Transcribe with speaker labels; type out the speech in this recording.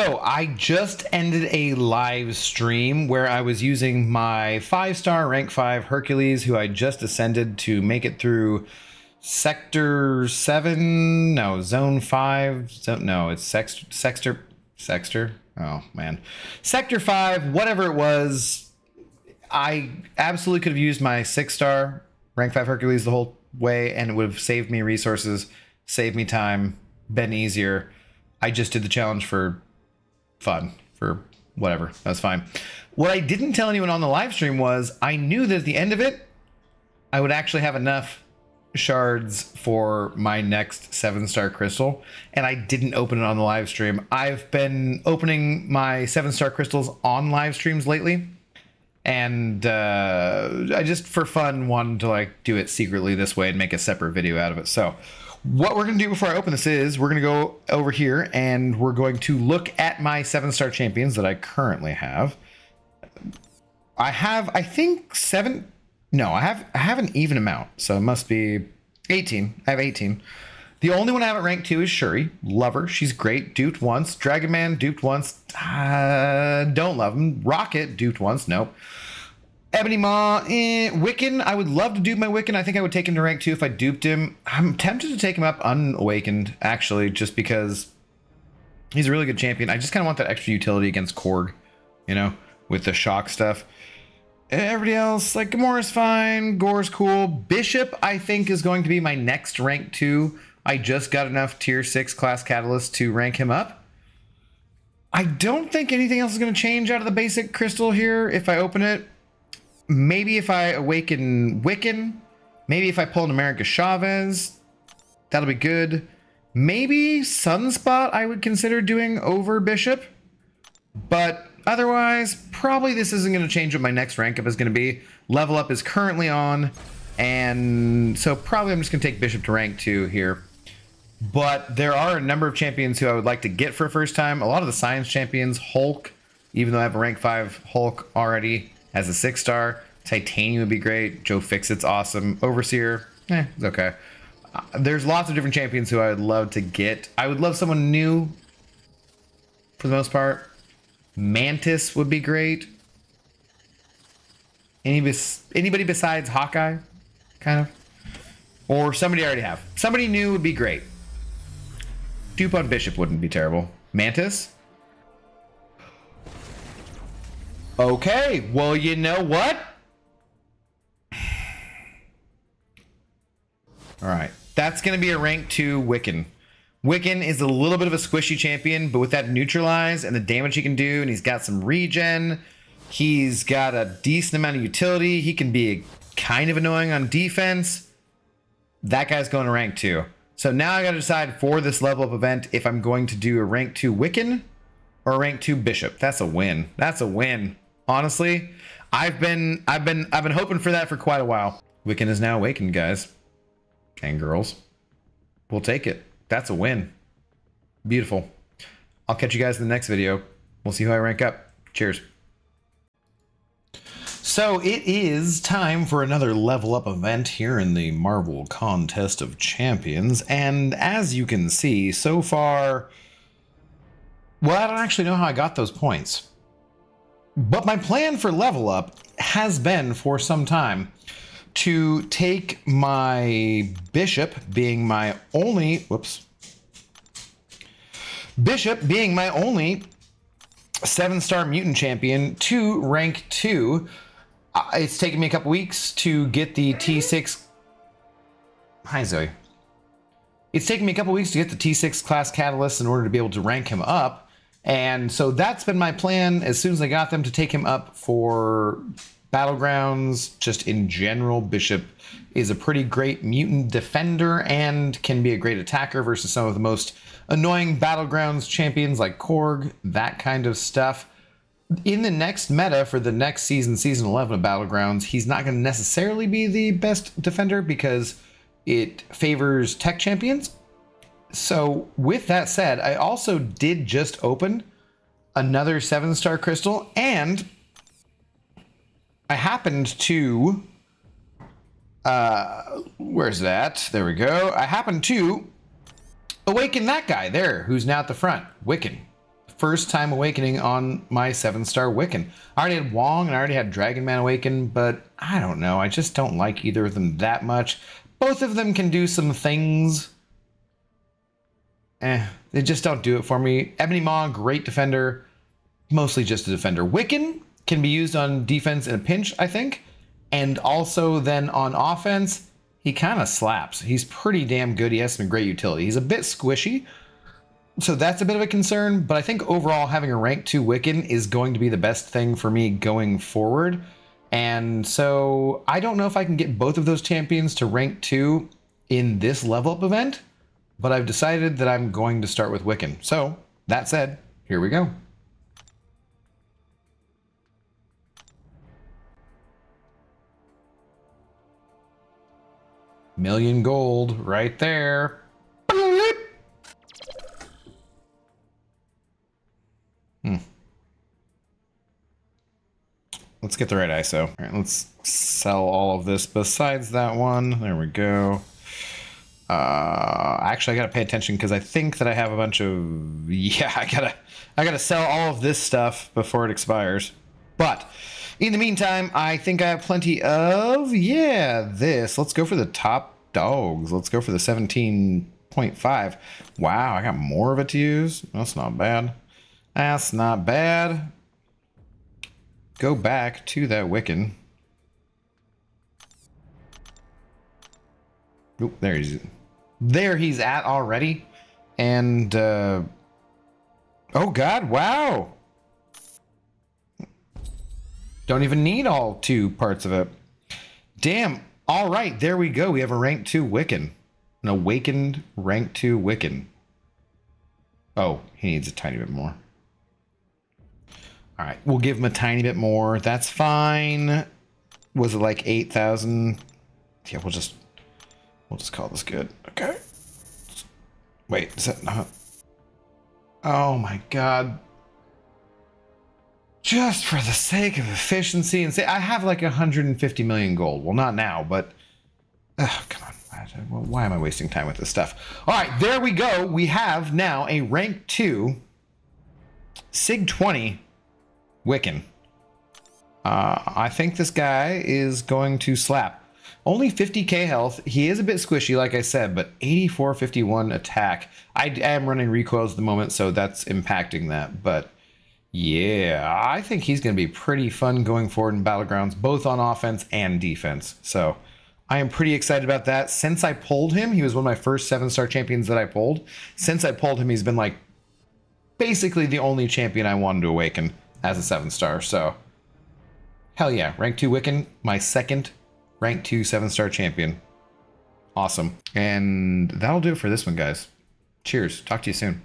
Speaker 1: So I just ended a live stream where I was using my five star rank five Hercules, who I just ascended to make it through sector seven. No, zone five. Zone, no, it's sex, sexter, sexter. Oh man, sector five, whatever it was. I absolutely could have used my six star rank five Hercules the whole way, and it would have saved me resources, saved me time, been easier. I just did the challenge for fun, for whatever. That's fine. What I didn't tell anyone on the live stream was I knew that at the end of it, I would actually have enough shards for my next seven star crystal, and I didn't open it on the live stream. I've been opening my seven star crystals on live streams lately, and uh, I just for fun wanted to like do it secretly this way and make a separate video out of it. So what we're going to do before I open this is we're going to go over here and we're going to look at my seven star champions that I currently have. I have, I think seven. No, I have I have an even amount, so it must be 18. I have 18. The only one I haven't ranked two is Shuri. Love her. She's great. Duped once. Dragon Man, duped once. Uh, don't love him. Rocket, duped once. Nope. Ebony Maw, eh, Wiccan. I would love to dupe my Wiccan. I think I would take him to rank two if I duped him. I'm tempted to take him up unawakened, actually, just because he's a really good champion. I just kind of want that extra utility against Korg, you know, with the shock stuff. Everybody else, like Gamora's fine, Gorr's cool. Bishop, I think, is going to be my next rank two. I just got enough tier six class catalyst to rank him up. I don't think anything else is going to change out of the basic crystal here if I open it maybe if I awaken Wiccan, maybe if I pull an America Chavez, that'll be good. Maybe Sunspot I would consider doing over Bishop. But otherwise, probably this isn't going to change what my next rank up is going to be. Level up is currently on. And so probably I'm just going to take Bishop to rank 2 here. But there are a number of champions who I would like to get for first time. A lot of the science champions, Hulk, even though I have a rank 5 Hulk already as a six star. Titania would be great. Joe Fixit's awesome. Overseer, eh, it's okay. Uh, there's lots of different champions who I would love to get. I would love someone new for the most part. Mantis would be great. Any anybody besides Hawkeye, kind of. Or somebody I already have. Somebody new would be great. Dupe on Bishop wouldn't be terrible. Mantis? Okay, well, you know what? That's going to be a rank 2 Wiccan. Wiccan is a little bit of a squishy champion, but with that neutralize and the damage he can do, and he's got some regen, he's got a decent amount of utility, he can be kind of annoying on defense. That guy's going to rank 2. So now I got to decide for this level up event if I'm going to do a rank 2 Wiccan or a rank 2 Bishop. That's a win. That's a win. Honestly, I've been I've been I've been hoping for that for quite a while. Wiccan is now awakened, guys and girls. We'll take it. That's a win. Beautiful. I'll catch you guys in the next video. We'll see how I rank up. Cheers. So it is time for another level up event here in the Marvel Contest of Champions. And as you can see, so far, well, I don't actually know how I got those points. But my plan for level up has been for some time to take my bishop being my only, whoops, bishop being my only seven star mutant champion to rank two. Uh, it's taken me a couple weeks to get the T6. Hi, Zoe. It's taken me a couple weeks to get the T6 class catalyst in order to be able to rank him up. And so that's been my plan as soon as I got them to take him up for battlegrounds. Just in general, Bishop is a pretty great mutant defender and can be a great attacker versus some of the most annoying battlegrounds champions like Korg, that kind of stuff. In the next meta for the next season, season 11 of Battlegrounds, he's not going to necessarily be the best defender because it favors tech champions so, with that said, I also did just open another seven star crystal, and I happened to. Uh, where's that? There we go. I happened to awaken that guy there, who's now at the front. Wiccan. first time awakening on my seven star Wiccan. I already had Wong and I already had Dragon Man Awaken, but I don't know. I just don't like either of them that much. Both of them can do some things. Eh, they just don't do it for me. Ebony Maw, great defender, mostly just a defender. Wiccan can be used on defense in a pinch, I think. And also then on offense, he kind of slaps. He's pretty damn good. He has some great utility. He's a bit squishy, so that's a bit of a concern, but I think overall having a rank 2 Wiccan is going to be the best thing for me going forward. And so I don't know if I can get both of those champions to rank 2 in this level up event, but I've decided that I'm going to start with Wiccan. So that said, here we go. Million gold right there. Hmm. Let's get the right ISO. All right, let's sell all of this besides that one. There we go. Uh, actually, I gotta pay attention because I think that I have a bunch of yeah. I gotta I gotta sell all of this stuff before it expires. But in the meantime, I think I have plenty of yeah this. Let's go for the top dogs. Let's go for the seventeen point five. Wow, I got more of it to use. That's not bad. That's not bad. Go back to that Wiccan. Oop, there he's there he's at already. And uh oh god, wow. Don't even need all two parts of it. Damn. All right, there we go. We have a rank 2 Wiccan. An awakened rank 2 Wiccan. Oh, he needs a tiny bit more. All right, we'll give him a tiny bit more. That's fine. Was it like 8,000? Yeah, we'll just, we'll just call this good. Okay. Wait, is that not? Oh my God. Just for the sake of efficiency and say, I have like 150 million gold. Well, not now, but, come on. Why am I wasting time with this stuff? All right, there we go. We have now a rank two SIG 20 Wiccan. Uh, I think this guy is going to slap. Only 50k health. He is a bit squishy, like I said, but 8451 attack. I am running recoils at the moment, so that's impacting that. But yeah, I think he's going to be pretty fun going forward in Battlegrounds, both on offense and defense. So I am pretty excited about that. Since I pulled him, he was one of my first seven star champions that I pulled. Since I pulled him, he's been like basically the only champion I wanted to awaken as a seven star. So, hell yeah, rank two Wiccan, my second rank two seven star champion. Awesome. And that'll do it for this one, guys. Cheers. Talk to you soon.